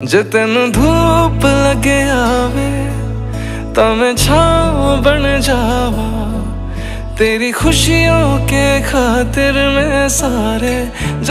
ਜੇ ਤੈਨੂੰ ਧੂਪ ਲੱਗੇ ਆਵੇ ਤਾਂ ਮੈਂ ਛਾਂ ਬਣ ਜਾਵਾ तेरी खुशियों के खातिर मैं सारे